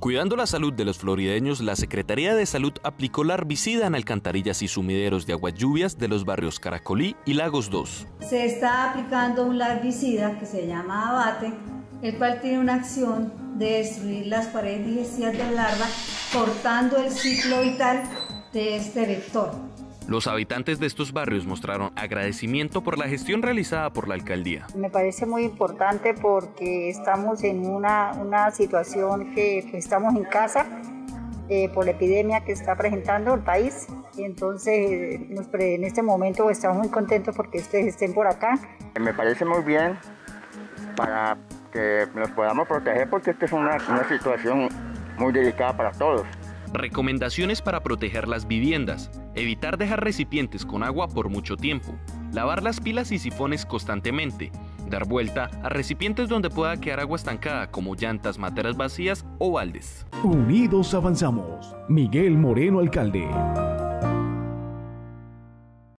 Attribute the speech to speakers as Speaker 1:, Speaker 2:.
Speaker 1: Cuidando la salud de los florideños, la Secretaría de Salud aplicó la herbicida en alcantarillas y sumideros de aguas lluvias de los barrios Caracolí y Lagos 2.
Speaker 2: Se está aplicando un herbicida que se llama abate, el cual tiene una acción de destruir las paredes digestivas de la larva, cortando el ciclo vital de este vector.
Speaker 1: Los habitantes de estos barrios mostraron agradecimiento por la gestión realizada por la alcaldía.
Speaker 3: Me parece muy importante porque estamos en una, una situación que estamos en casa eh, por la epidemia que está presentando el país. Y entonces, en este momento estamos muy contentos porque ustedes estén por acá.
Speaker 4: Me parece muy bien para que nos podamos proteger porque esta es una, una situación muy delicada para todos.
Speaker 1: Recomendaciones para proteger las viviendas. Evitar dejar recipientes con agua por mucho tiempo. Lavar las pilas y sifones constantemente. Dar vuelta a recipientes donde pueda quedar agua estancada como llantas, materas vacías o baldes.
Speaker 5: Unidos avanzamos. Miguel Moreno, alcalde.